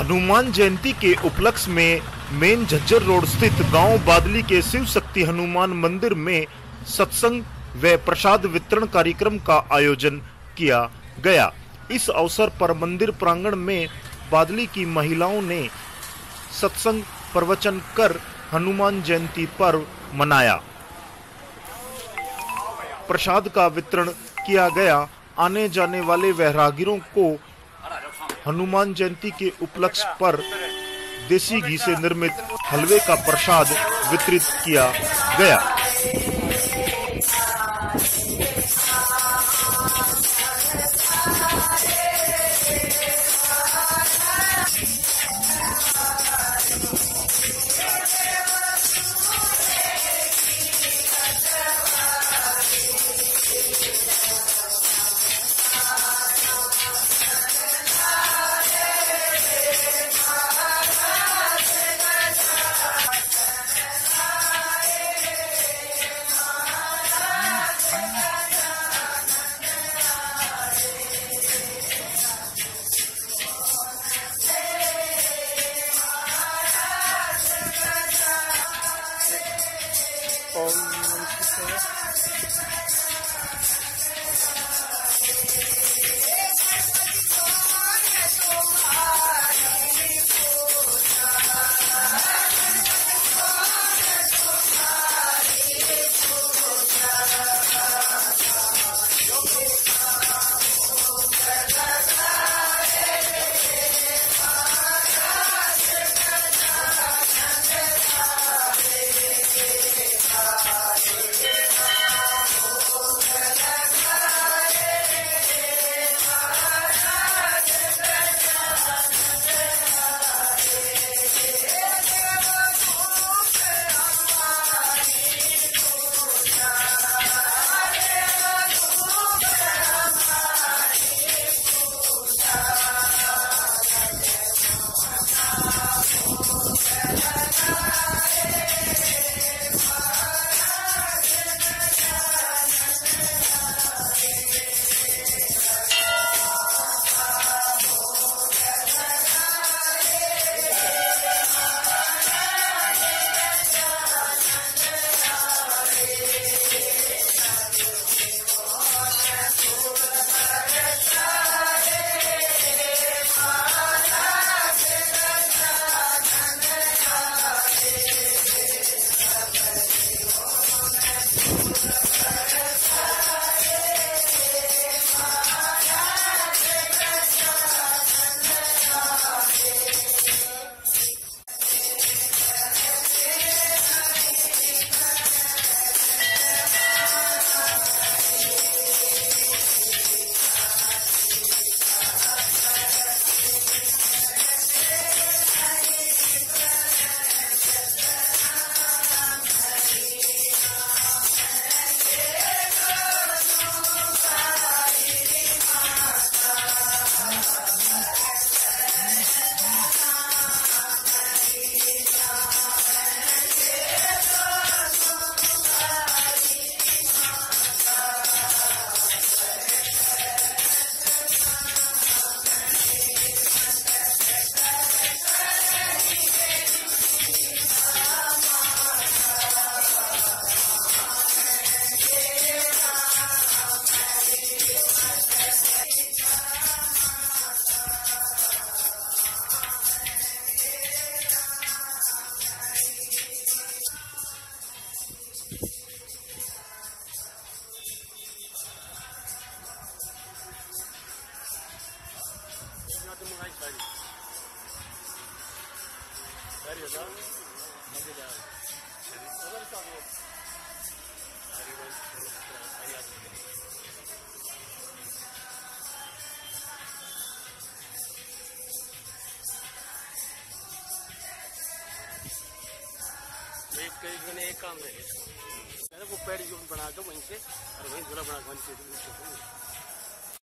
हनुमान जयंती के उपलक्ष्य में मेन झज्जर रोड स्थित गाँव बादली के शिव शक्ति हनुमान मंदिर में सत्संग व प्रसाद वितरण कार्यक्रम का आयोजन किया गया। इस अवसर पर मंदिर प्रांगण में बादली की महिलाओं ने सत्संग प्रवचन कर हनुमान जयंती पर्व मनाया। प्रसाद का वितरण किया गया। आने जाने वाले वैरागिरों को हनुमान जयंती के उपलक्ष्य पर देसी घी से निर्मित हलवे का प्रसाद वितरित किया गया। करीब एक काम रहे वो पैर जो बना के वहीं से, और वहीं दूल्हा बना के वहीं से।